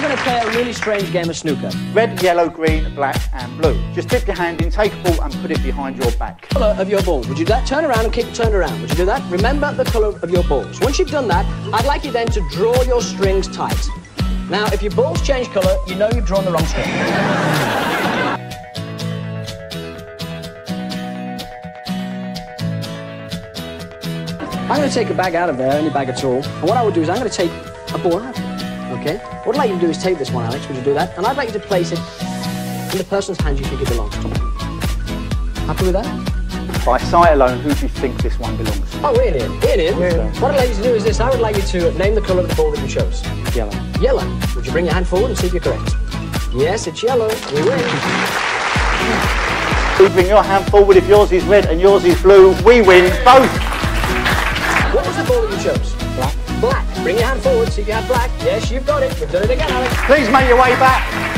we're going to play a really strange game of snooker. Red, yellow, green, black and blue. Just dip your hand in, take a ball and put it behind your back. Colour of your balls. Would you do that? Turn around and keep turned around. Would you do that? Remember the colour of your balls. Once you've done that, I'd like you then to draw your strings tight. Now, if your balls change colour, you know you've drawn the wrong string. I'm going to take a bag out of there, any bag at all. And what I would do is I'm going to take a ball out. Okay? What I'd like you to do is take this one, Alex. Would you do that? And I'd like you to place it in the person's hand you think it belongs to. Happy with that? By sight alone, who do you think this one belongs to? Oh, Ian, Ian, Ian. Ian. What I'd like you to do is this. I would like you to name the colour of the ball that you chose. Yellow. Yellow. Would you bring your hand forward and see if you're correct? Yes, it's yellow. We win. You bring your hand forward if yours is red and yours is blue. We win both. What was the ball that you chose? Black. Bring your hand forward, see you have black. Yes, you've got it. We've done it again, Alex. Please make your way back.